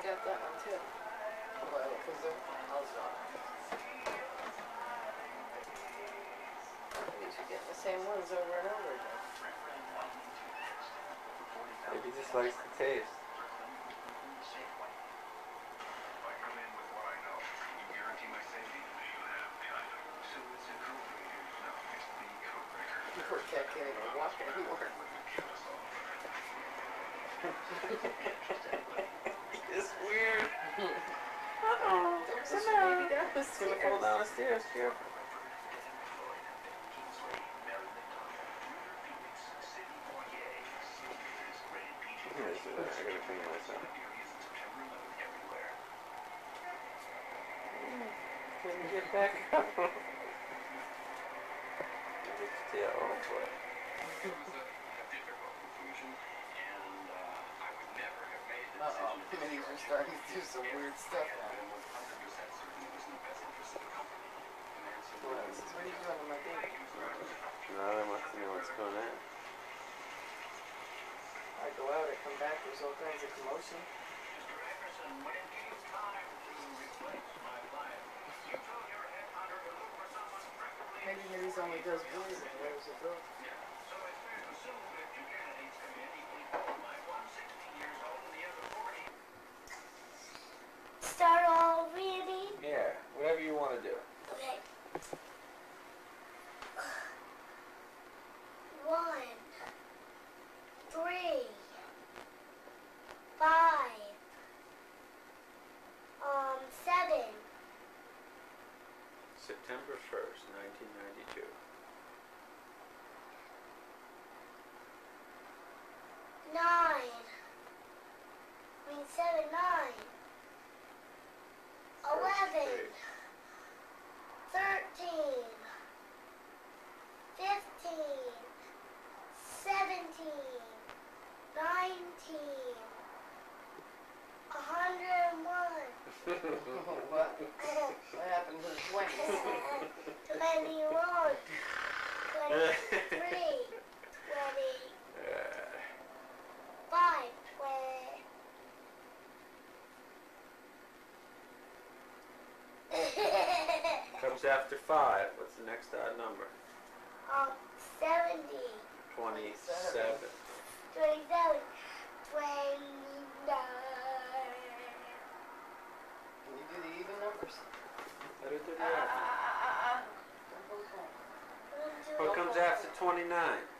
got that one too. Well, cause the house on it. We should get the same ones over and over again. Maybe just likes the taste. Poor cat can't even walk anymore. It's weird. Uh-oh. Don't push the baby down the gonna fall stairs. down the stairs, careful. I'm gonna do that. I gotta clean myself. Couldn't get back up. Get. Oh boy. Uh-oh, committees are starting to do some weird stuff now. What are you doing know what's going on. I go out, I come back, there's all kinds of. Maybe Millie's only does boys and wears a girl. Start already? Yeah, whatever you want to do. Okay. One, three, five, um, seven, September 1st, 1992. What? What happened to the twenties? Twenty-one. Twenty-three. Twenty-five. Twenty. Comes after 5. What's the next odd number? um, seventy. 27. Twenty-seven. Twenty-nine. Comes after 29?